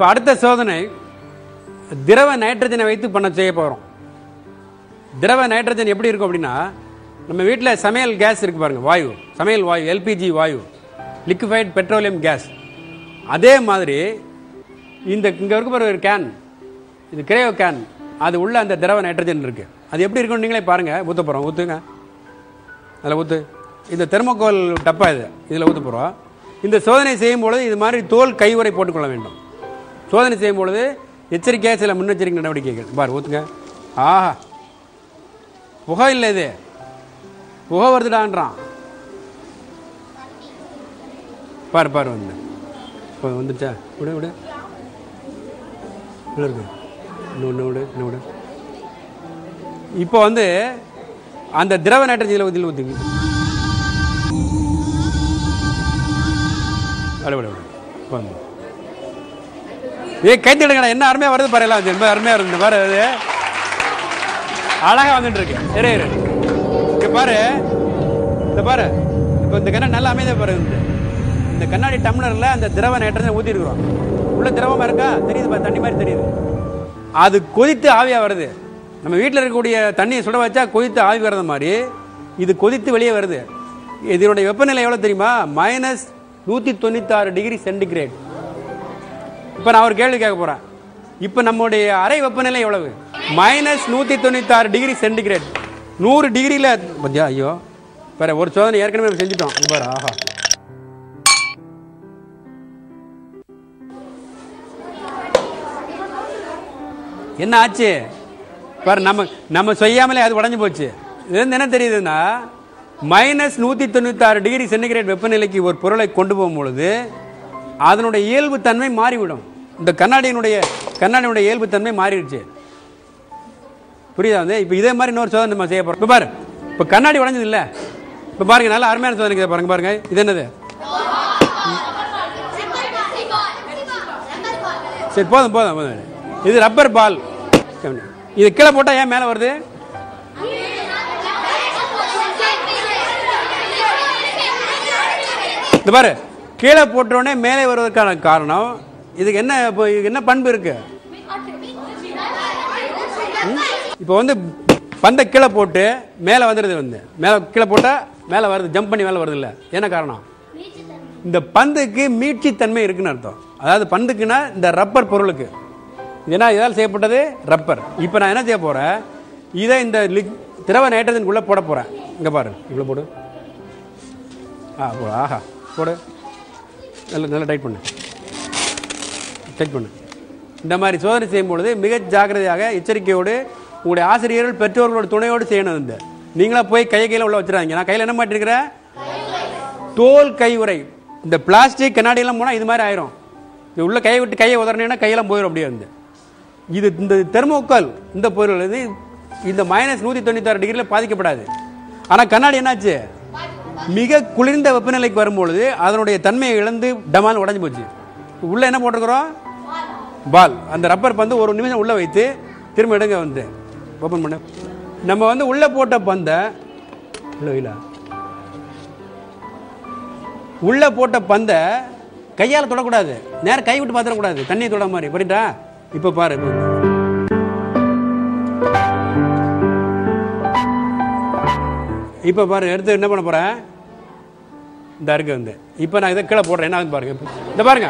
இப்போ அடுத்த சோதனை திரவ நைட்ரஜனை வைத்து பண்ண செய்ய போகிறோம் திரவ நைட்ரஜன் எப்படி இருக்கும் அப்படின்னா நம்ம வீட்டில் சமையல் கேஸ் இருக்கு பாருங்க வாயு. சமையல் வாயு எல்பிஜி வாயு. லிக்விஃபைட் பெட்ரோலியம் கேஸ் அதே மாதிரி இந்த இங்கே இருக்க பாருங்க ஒரு கேன் இது கிரேயோ கேன் அது உள்ள அந்த திரவ நைட்ரஜன் இருக்கு. அது எப்படி இருக்கும்னு நீங்களே பாருங்க. ஊற்ற போகிறோம் ஊற்றுங்க அதில் ஊற்று இந்த தெர்மோகோல் டப்பா இது. இதில் ஊற்ற போகிறோம் இந்த சோதனை செய்யும் பொழுது இது மாதிரி தோல் கைவுறை போட்டுக்கொள்ள வேண்டும். சோதனை செய்யும் பொழுது எச்சரிக்கையாக சில முன்னெச்சரிக்கை நடவடிக்கைகள். பார் ஊற்றுங்க ஆஹா. புகை இல்லை இது. புகை வருதுடான்றான். பார் பார் வந்து இப்போ வந்துச்சா விடு விடு. இருக்கு இன்னும் விடு இன்னும் விடு. இப்போ வந்து அந்த திரவ நைட்ரஜனில் ஊற்றி ஊற்றி அட விட விட வந்து. ஏ கைத்தடுங்கடா என்ன அருமையாக வருது பாரு எல்லாம். ரொம்ப அருமையாக இருந்து பாரு அது அழகாக வந்துட்டு இருக்கு. இரு இரு. பாரு. இந்த பாரு. இப்போ இந்த கண்ணாடி நல்லா அமைதியாக பாரு. இந்த இந்த கண்ணாடி டம்ளரில் அந்த திரவ நைட்ரஜன் ஊத்தி இருக்கிறோம் உள்ள திரவமாக இருக்கா? தெரியுது பாரு. தண்ணி மாதிரி தெரியுது. அது கொதித்து ஆவியாக வருது. நம்ம வீட்டில் இருக்கக்கூடிய தண்ணியை சுட வச்சா கொதித்து ஆவி வர்றது மாதிரி இது கொதித்து வெளியே வருது. இதனுடைய வெப்பநிலை எவ்வளோ தெரியுமா? மைனஸ் நூற்றி தொண்ணூத்தாறு டிகிரி சென்டிகிரேட் இப்போ நான் ஒரு கேள்வி கேட்க போறேன். இப்போ நம்முடைய அறை வெப்பநிலை எவ்வளவு? மைனஸ் நூற்றி தொண்ணூத்தாறு டிகிரி சென்டிகிரேட் நூறு டிகிரியில் பத்தியா ஐயோ. வேற ஒரு சோதனை ஏற்கனவே செஞ்சுட்டோம். பாரு ஆஹா. என்ன ஆச்சு? பாரு நம்ம நம்ம செய்யாமலே அது உடஞ்சு போச்சு. இது வந்து என்ன தெரியுதுன்னா மைனஸ் நூற்றி தொண்ணூத்தாறு டிகிரி சென்டிகிரேட் வெப்பநிலைக்கு ஒரு பொருளை கொண்டு போகும் பொழுது அதனுடைய இயல்பு தன்மை மாறிவிடும். இந்த கண்ணாடியினுடைய கண்ணாடியினுடைய இயல்பு தன்மை மாறிடுச்சு. புரியுதா வந்து? இப்போ இதே மாதிரி இன்னொரு சோதனை நம்ம செய்ய போகிறோம் இப்போ பாரு இப்போ கண்ணாடி உடஞ்சது இல்லை இப்போ பாருங்க நல்ல அருமையான சோதனை பாருங்க பாருங்க. இது என்னது? சரி போதும் போதும் போதும். இது ரப்பர் பால் இது கீழே போட்டால் ஏன் மேலே வருது? இந்த பாரு. கீழே போட்டோடனே மேலே வருவதற்கான காரணம். இதுக்கு என்ன இப்போ இதுக்கு என்ன பண்பு இருக்கு? இப்போ வந்து பந்தை கீழே போட்டு மேலே வந்துடுது வந்து. மேலே கீழே போட்டால் மேலே வருது ஜம்ப் பண்ணி மேலே வருது இல்லை? என்ன காரணம்? இந்த பந்துக்கு மீட்சித்தன்மை இருக்குன்னு அர்த்தம். அதாவது பந்துக்குன்னா இந்த ரப்பர் பொருளுக்கு. ஏன்னா இதால் செய்யப்பட்டது? ரப்பர் இப்போ நான் என்ன செய்ய போகிறேன் இதை இந்த லிக் திரவ நைட்ரஜனுக்குள்ளே போட போகிறேன் இங்கே பாரு இவ்வளோ போடு. ஆ போடு ஆஹா போடு. நல்லா நல்லா டைட் பண்ணு. டைட் பண்ணு. இந்த மாதிரி சோதனை செய்யும் பொழுது மிக ஜாக்கிரதையாக எச்சரிக்கையோடு உங்களுடைய ஆசிரியர்கள் பெற்றோர்களோட துணையோடு செய்யணும் இந்த. நீங்களா போய் கையை கையில் உள்ள வச்சுறாங்க நான் கையில் என்ன மாட்டிருக்கிறேன் தோல் கை உரை இந்த பிளாஸ்டிக் கண்ணாடியெல்லாம் போனால் இது மாதிரி ஆயிரும். இது உள்ள கையை விட்டு கையை உதறினீங்கன்னா கையெல்லாம் போயிடும் அப்படியே வந்து. இது இந்த தெர்மோக்கல் இந்த பொருள் இது இந்த மைனஸ் நூற்றி தொண்ணூத்தாறு டிகிரியில் பாதிக்கப்படாது. ஆனால் கண்ணாடி என்னாச்சு? மிக குளிர்ந்த வெப்பநிலைக்கு வரும்பொழுது அதனுடைய தன்மையை இழந்து டமால் உடஞ்சி போச்சு. உள்ள என்ன போட்டிருக்கிறோம்? பால். அந்த ரப்பர் பந்து ஒரு நிமிஷம் உள்ள வைத்து திரும்ப எடுங்க வந்து. ஓப்பன் பண்ண. நம்ம வந்து உள்ள போட்ட பந்தை உள்ள உள்ளே போட்ட பந்தை கையால் தொடக்கூடாது. நேரம் கை விட்டு பார்த்துடக்கூடாது தண்ணியை தொட மாதிரி புரியுதா? இப்போ பாரு இப்போ. இப்போ பாரு எடுத்து என்ன பண்ண போறேன்? இந்த அருகே வந்து இப்போ நான் இதை கீழே போடுறேன். என்ன பாருங்க? இந்த பாருங்க.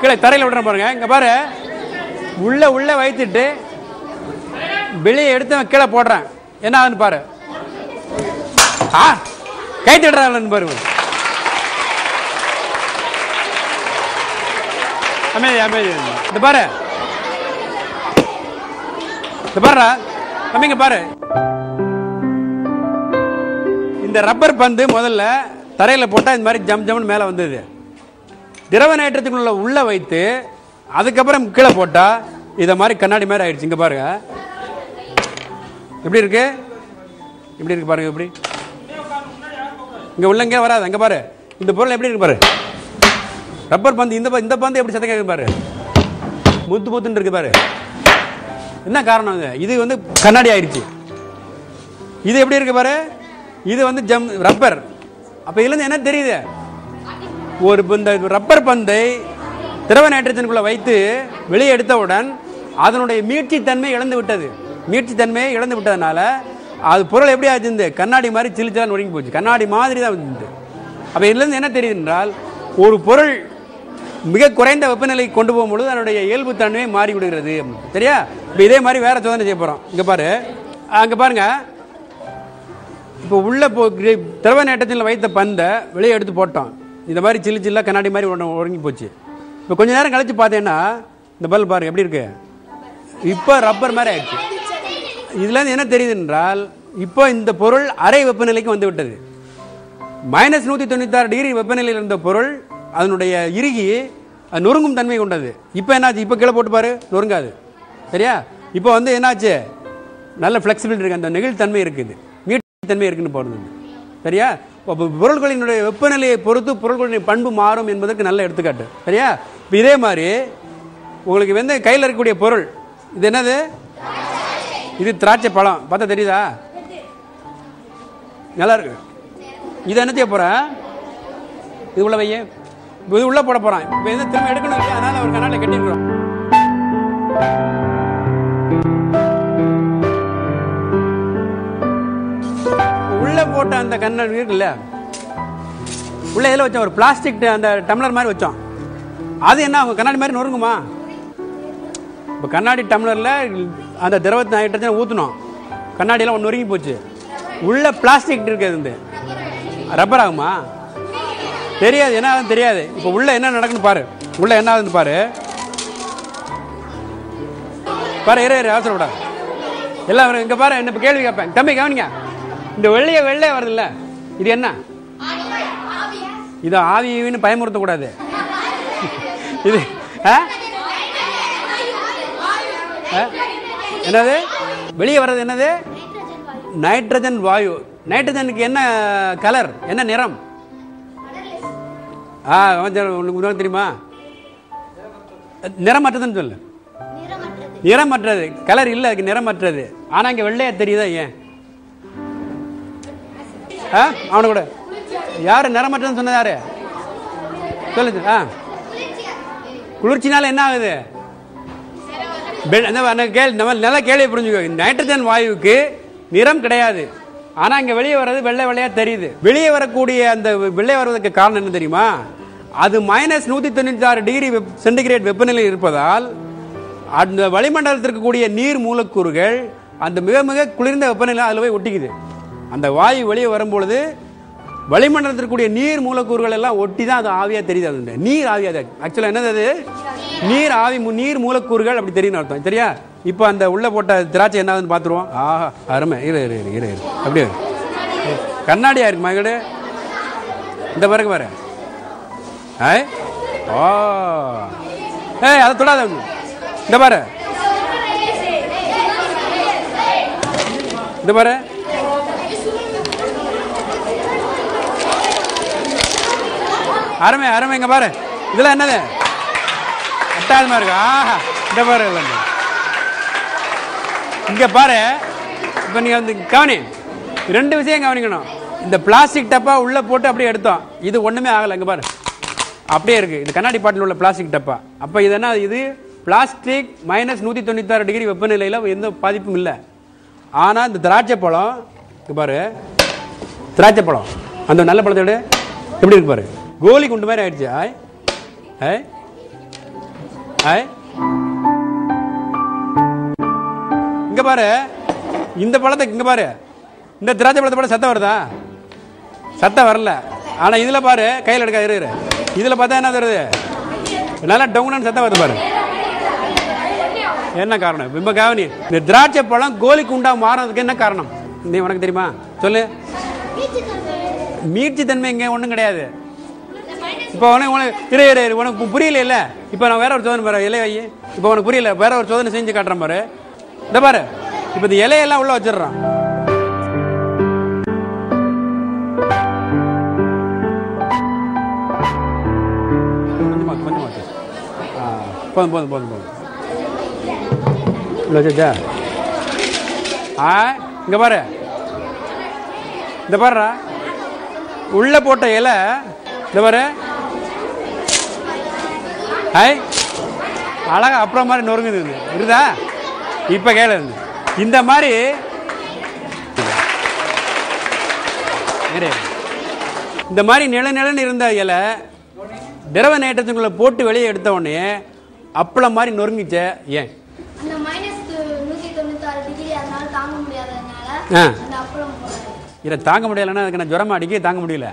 கீழே தரையில் விடுறேன் பாருங்க. இங்க பாரு. உள்ள உள்ள வைத்துட்டு வெளியே எடுத்து கீழே போடுறேன். என்ன ஆகுதுன்னு பாரு. ஆ? கை தட்டுறாங்கன்னு பாருங்க அமைதி அமைதி. இந்த பாரு. இந்த பாருடா. பாரு. இந்த ரப்பர் பந்து முதல்ல தரையில் போட்டால் இந்த மாதிரி ஜம் ஜம்னு மேலே வந்தது. திரவ நேற்றத்துக்குள்ள உள்ள வைத்து அதுக்கப்புறம் கீழே போட்டால் இதை மாதிரி கண்ணாடி மாதிரி ஆயிடுச்சு. இங்கே பாருங்க. எப்படி இருக்கு? எப்படி இருக்கு பாருங்க எப்படி? இங்கே உள்ள இங்கே வராது. அங்கே பாரு. இந்த பொருள் எப்படி இருக்கு பாரு? ரப்பர் பந்து இந்த ப- இந்த பந்து எப்படி சத்தம் கேட்குது பாரு? முத்து முத்துன்னு இருக்கு பாரு. என்ன காரணம் இது? இது வந்து கண்ணாடி ஆயிடுச்சு. இது எப்படி இருக்கு பாரு? இது வந்து ஜம் ரப்பர். அப்போ இதுலேருந்து என்ன தெரியுது? ஒரு இந்த ரப்பர் பந்தை திரவ நைட்ரஜனுக்குள்ள வைத்து வெளியே எடுத்தவுடன் அதனுடைய மீட்சித்தன்மை இழந்து விட்டது. மீட்சித்தன்மையை இழந்து விட்டதுனால அது பொருள் எப்படி ஆச்சு கண்ணாடி மாதிரி சிலிச்சலாம் ஒடுங்கி போச்சு. கண்ணாடி மாதிரி தான் இருந்தது. அப்போ இதுலேருந்து என்ன தெரியுது என்றால் ஒரு பொருள் மிக குறைந்த வெப்பநிலைக்கு கொண்டு போகும்பொழுது அதனுடைய இயல்பு தன்மை மாறி விடுகிறது சரியா? இப்போ இதே மாதிரி வேற சோதனை செய்ய போகிறோம் இங்கே பாரு. அங்கே பாருங்க. இப்போ உள்ள போ திரவ நேட்டத்தில் வைத்த பந்தை வெளியே எடுத்து போட்டோம் இந்த மாதிரி சில்லு சில்லாக கண்ணாடி மாதிரி ஒன்று ஒடுங்கி போச்சு. இப்போ கொஞ்ச நேரம் கழிச்சு பார்த்தேன்னா இந்த பல் பாருங்க எப்படி இருக்கு? இப்போ ரப்பர் மாதிரி ஆயிடுச்சு. இதுலேருந்து என்ன தெரியுது என்றால் இப்போ இந்த பொருள் அரை வெப்பநிலைக்கு வந்து விட்டது. மைனஸ் நூற்றி தொண்ணூத்தாறு டிகிரி வெப்பநிலையில் இருந்த பொருள் அதனுடைய இறுகி அது நொறுங்கும் தன்மை கொண்டது. இப்போ என்னாச்சு? இப்போ கீழே போட்டு பாரு நொறுங்காது. சரியா? இப்போ வந்து என்னாச்சு? நல்ல ஃப்ளெக்சிபிலிட்டி இருக்குது அந்த நெகிழ்த்தன்மை இருக்குது. தன்மை இருக்குன்னு போடுறது சரியா? அப்போ பொருள்களினுடைய வெப்பநிலையை பொறுத்து பொருள்களின் பண்பு மாறும் என்பதற்கு நல்ல எடுத்துக்காட்டு. சரியா? இப்போ இதே மாதிரி உங்களுக்கு வந்து கையில் இருக்கக்கூடிய பொருள் இது என்னது? இது திராட்சை பழம். பார்த்தா தெரியுதா? நல்லா இருக்கு. இதை என்ன செய்ய போகிறேன் இது உள்ள வைய இது உள்ளே போட போகிறான் இப்போ எது திரும்ப எடுக்கணும் இல்லையா? அதனால் ஒரு கண்ணாடியில் கட்டிருக்கிறோம் போட்ட அந்த கண்ணாடி இருக்குல்ல உள்ள இதில் வச்சோம் ஒரு பிளாஸ்டிக் அந்த டம்ளர் மாதிரி வச்சோம். அது என்ன அவங்க கண்ணாடி மாதிரி நொறுங்குமா? இப்போ கண்ணாடி டம்ளரில் அந்த திரவத்தை நைட்ரஜன் ஊற்றணும் கண்ணாடியெல்லாம் ஒன்று நொறுங்கி போச்சு. உள்ள பிளாஸ்டிக் இருக்குது வந்து ரப்பர் ஆகுமா? தெரியாது என்ன ஆகுதுன்னு தெரியாது. இப்போ உள்ள என்ன நடக்குன்னு பாரு. உள்ள என்ன ஆகுதுன்னு பாரு. பாரு இரு இரு அவசரப்படாது எல்லாம் இங்க பாரு என்ன இப்போ கேள்வி கேட்பேன். தம்பி கவனிங்க. இந்த வெள்ளைய வெள்ளைய வருதுல்ல? இது என்ன? இது ஆவின்னு பயமுறுத்தக்கூடாது. இது? என்னது? வெளியே வர்றது என்னது? நைட்ரஜன் வாயு. நைட்ரஜனுக்கு என்ன கலர் என்ன நிறம்? ஆ உனக்கு தெரியுமா? நிறமற்றதுன்னு சொல்லு. நிறமற்றது. கலர் இல்லை அதுக்கு நிறமற்றது. ஆனால் இங்கே வெள்ளையா தெரியுதா ஏன்? ஆ அவனை கூட. யார் நிறமற்றதுன்னு சொன்னது யாரு? சொல்லுங்க ஆ. குளிர்ச்சினால என்ன ஆகுது? கேள் நம்ம நல்லா கேள்வி புரிஞ்சுக்கோ. நைட்ரஜன் வாயுவுக்கு நிறம் கிடையாது. ஆனால் இங்கே வெளியே வர்றது வெள்ளை வெள்ளையாக தெரியுது. வெளியே வரக்கூடிய அந்த வெள்ளை வருவதற்கு காரணம் என்ன தெரியுமா? அது மைனஸ் நூற்றி தொண்ணூற்றி ஆறு டிகிரி சென்டிகிரேட் வெப்பநிலை இருப்பதால் அந்த வளிமண்டலத்திற்கு கூடிய நீர் மூலக்கூறுகள் அந்த மிக மிக குளிர்ந்த வெப்பநிலை அதில் போய் ஒட்டிக்குது. அந்த வாயு வெளியே வரும்பொழுது வளிமண்டலத்திற்குரிய கூடிய நீர் மூலக்கூறுகள் எல்லாம் ஒட்டி தான் அது ஆவியாக தெரியுது அது. நீர் ஆவியாக ஆக்சுவலாக என்னது அது? நீர் ஆவி நீர் மூலக்கூறுகள் அப்படி தெரியும் அர்த்தம். சரியா? இப்போ அந்த உள்ளே போட்ட திராட்சை என்ன ஆகுதுன்னு பார்த்துருவோம் ஆஹா அருமை. இரு இரு இரு இரு இரு. அப்படியே இரு. கண்ணாடியா இருக்கு மகடு இந்த பிறகு பாரு. ஆ ஓ. ஏய் அதை தொடாத இந்த பாரு. இந்த பாரு. அருமை அருமை. இங்க பாரு. இதெல்லாம் என்னது? அட்டாதமா இருக்கு. ஆஹா. இந்த பாரு இல்லை இங்க பாரு. இப்போ நீங்க வந்து கவனி. ரெண்டு விஷயம் கவனிக்கணும். இந்த பிளாஸ்டிக் டப்பா உள்ள போட்டு அப்படியே எடுத்தோம். இது ஒண்ணுமே ஆகலை. இங்க பாரு. அப்படியே இருக்கு. இது கண்ணாடி பாட்டில் உள்ள பிளாஸ்டிக் டப்பா. அப்போ இது என்ன இது பிளாஸ்டிக் மைனஸ் நூற்றி தொண்ணூத்தாறு டிகிரி வெப்பநிலையில் எந்த பாதிப்பும் இல்லை. ஆனால் இந்த திராட்சை பழம் இங்க பாரு. திராட்சை பழம். அந்த நல்ல பழத்தோட எப்படி இருக்கு பாரு? கோலி குண்டு மாதிரி ஆயிடுச்சு ஆய் ஆய் ஆய் இங்க பாரு இந்த பழத்தை இங்க பாரு இந்த திராட்சை பழத்தை போட சத்தம் வருதா சத்தம் வரல ஆனா இதுல பாரு கையில் எடுக்க இரு. இதுல பார்த்தா என்ன வருது நல்லா டவுனு சத்தம் வருது பாரு என்ன காரணம் இப்ப கவனி இந்த திராட்சை பழம் கோலி குண்டா மாறினதுக்கு என்ன காரணம் நீ உனக்கு தெரியுமா சொல்லு மீட்சி தன்மை இங்க ஒண்ணும் கிடையாது இப்போ உனக்கு உனக்கு இரு இரு இரு, உனக்கு புரியல இல்ல? இப்போ நான் வேற ஒரு சோதனை பாரு இலை வை. இப்போ உனக்கு புரியல வேற ஒரு சோதனை செஞ்சு காட்டுறேன் பாரு. இந்த பாரு இப்போ இந்த இலையெல்லாம் உள்ள வச்சிடுறான். ஆ, போதும் போதும் போதும் போதும். இல்லை வச்சா ஆ இங்கே பாரு. இந்த பாருடா. உள்ளே போட்ட இலை இந்த பாரு. ஐ அழகா அப்புறம் மாதிரி நொறுங்குது. இருக்குதா இப்போ கேளு. இந்த மாதிரி. இந்த மாதிரி நில நிலன்னு இருந்த இலை திரவ நேற்றத்துக்குள்ள போட்டு வெளியே எடுத்த உடனே அப்பளம் மாதிரி நொறுங்கிச்சே ஏன் ஆ. இதை தாங்க முடியலைன்னா அதுக்கு நான் ஜுரமா அடிக்க தாங்க முடியல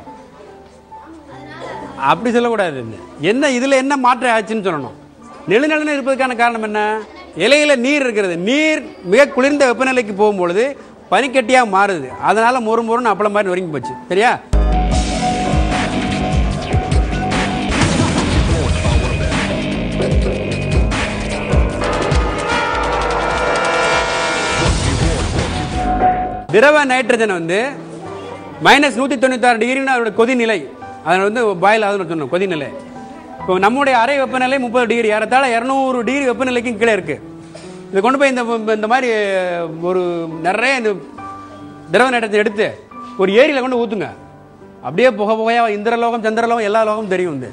அப்படி சொல்லக்கூடாது. என்ன இதில் என்ன மாற்றம் ஆச்சுன்னு சொல்லணும். நெடுநிலன்னு இருப்பதற்கான காரணம் என்ன? இலையில் நீர் இருக்கிறது. நீர் மிக குளிர்ந்த வெப்பநிலைக்கு போகும்பொழுது பனிக்கட்டியாக மாறுது. அதனால் மொறு மொறுன்னு அப்பளம் மாதிரி நொறுங்கி போச்சு. சரியா? திரவ நைட்ரஜன் வந்து மைனஸ் நூற்றி தொண்ணூத்தாறு டிகிரின்னு அவருடைய கொதிநிலை அதில் வந்து பாயில் ஆகுதுன்னு சொன்னோம் கொதிநிலை. இப்போ நம்முடைய அறை வெப்பநிலை முப்பது டிகிரி ஏறத்தாழ இரநூறு டிகிரி வெப்பநிலைக்கும் கீழே இருக்கு. இதை கொண்டு போய் இந்த இந்த மாதிரி ஒரு நிறைய இந்த திரவ நேரத்தை எடுத்து ஒரு ஏரியில் கொண்டு ஊற்றுங்க அப்படியே புக புகையாக இந்திரலோகம் சந்திரலோகம் எல்லா லோகமும் தெரியும் வந்து.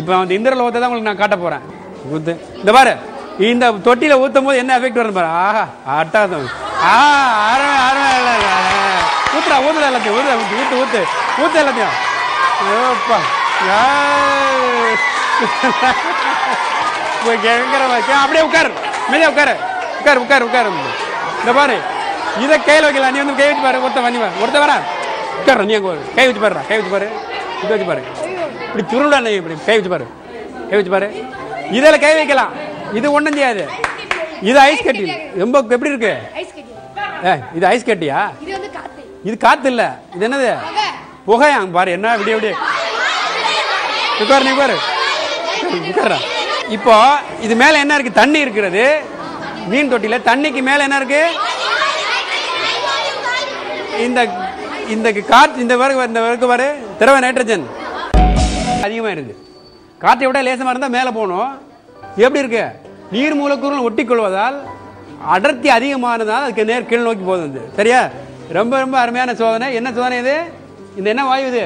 இப்போ அந்த இந்திரலோகத்தை தான் உங்களுக்கு நான் காட்ட போகிறேன் ஊத்து. இந்த பாரு இந்த தொட்டியில் ஊற்றும் போது என்ன எஃபெக்ட் வரும் பாரு. ஆஹா அட்டாதம். ஆ அருமை அருமை இல்லை ஊற்றுறா ஊற்றுல எல்லாத்தையும் ஊற்று ஊத்து ஊத்து ஊத்து. ஊத்து எல்லாத்தையும். ஏய். போய் கேட்கிற மாதிரி. அப்படியே உட்காரு மெல்லியா உட்காரு உட்காரு உட்காரு உட்காரு இந்த பாரு இதை கையில் வைக்கலாம் நீ வந்து கை வச்சு பாரு ஒருத்த வண்டி ஒருத்த வரா உட்கார நீ அங்கே கை வச்சு பாருடா கை வச்சு பாரு இது வச்சு பாரு இப்படி சுருடா நீ இப்படி கை வச்சு பாரு கை வச்சு பாரு இதில் கை வைக்கலாம் இது ஒன்றும் செய்யாது இது ஐஸ் கட்டி ரொம்ப எப்படி இருக்கு ஐஸ் கட்டி ஏ இது ஐஸ் கட்டியா இது வந்து காத்து இது காத்து இல்ல இது என்னது புகையா பாரு என்ன விடிய விடிய. உட்காரு நீ பாரு உட்காரா? இப்போ இது மேல என்ன இருக்கு? தண்ணி இருக்கிறது. மீன் தொட்டியில் தண்ணிக்கு மேல என்ன இருக்கு? இந்த இந்த காற்று இந்த வரைக்கும் இந்த வரைக்கும் பாரு. திரவ நைட்ரஜன் அதிகமாக இருந்து காற்றை விட லேசமாக இருந்தால் மேலே போகணும். எப்படி இருக்கு? நீர் மூலக்கூறுகள் ஒட்டி கொள்வதால் அடர்த்தி அதிகமானதால் அதுக்கு நேர் கீழ் நோக்கி போகுது. சரியா? ரொம்ப ரொம்ப அருமையான சோதனை. என்ன சோதனை இது? இந்த என்ன வாயு இது?